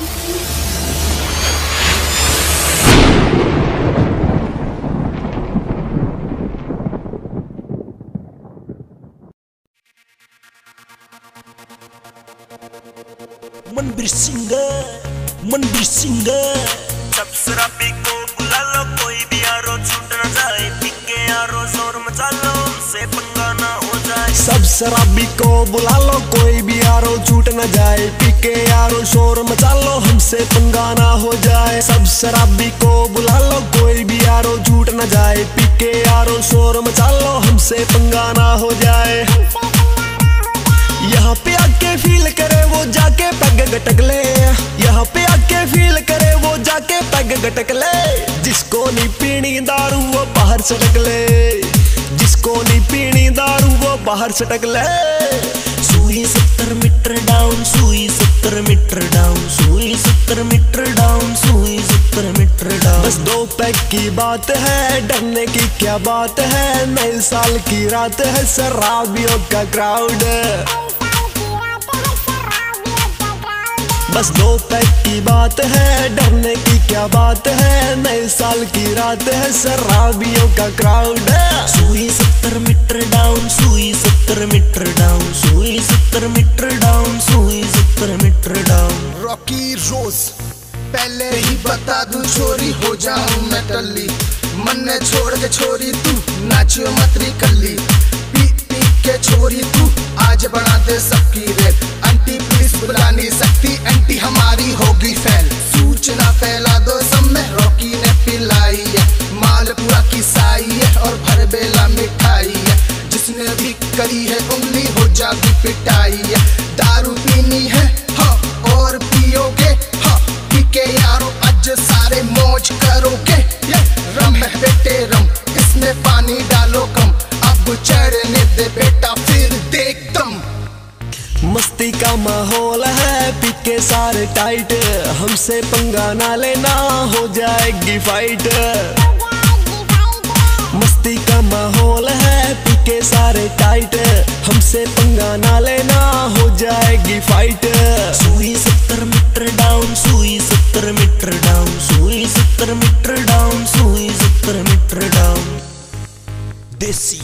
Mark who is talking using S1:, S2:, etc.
S1: मन बिरसिंगा मन बिरसिंगा
S2: सब शराबी को बुला लो कोई भी यारो छूट न जाए। पिके यारो शोर मचा लो से पंगा ना हो जाए।
S1: सब शराबी को बुला लो कोई छूट न जाए। पीके यारो शोर मचा लो हमसे पंगा ना हो जाए। सब शराबी को बुला लो, कोई भी यारो झूठ न जाए। पीके यारो शोर मचा लो हमसे पंगा ना हो जाए। यहाँ पे आके फील करे, वो जाके पैग गटक ले यहाँ पे आके फील करे, वो जाके पैग गटक ले जिसको नहीं पीनी दारू, वो बाहर सटक ले। जिसको नहीं पीनी दारू, वो बाहर सटक ले। सुई सत्तर मीटर डाउन सुई सत्तर मीटर डाउन सुई सत्तर मीटर डाउन सुई सत्तर मीटर डाउन। बस दो पैक की बात है डरने की क्या बात है? नए साल की रात है शराबियों का क्राउड बस दो पैक की बात है डरने की क्या बात है? नए साल की रात है शराबियों का क्राउड सुई सत्तर मीटर डाउन सुई सत्तर मीटर सत्तर मीटर डाउन सुई सत्तर मीटर डाउन
S3: रॉकी रोज पहले ही बता दू, चोरी हो जाऊ मैं टल्ली। मन ने छोड़ के छोरी तू नाचियो मतरी कल्ली। पी पी के छोरी तू, आज बना दे सबकी रेल अंटी पुलिस बुला नहीं सकती हो पिटाई है दारू पीनी है हाँ और पियोगे हाँ पी के यारो आज सारे मौज करोगे। ये रम है बेटे रम इसमें पानी डालो कम। अब चढ़ने दे बेटा फिर देख दम।
S1: मस्ती का माहौल है पीके सारे टाइट हमसे पंगा ना लेना हो जाएगी फाइट मस्ती का माहौल है फाइट सुई सत्तर मीटर डाउन सुई सत्तर मीटर डाउन सुई सत्तर मीटर डाउन सुई सत्तर मीटर डाउन देसी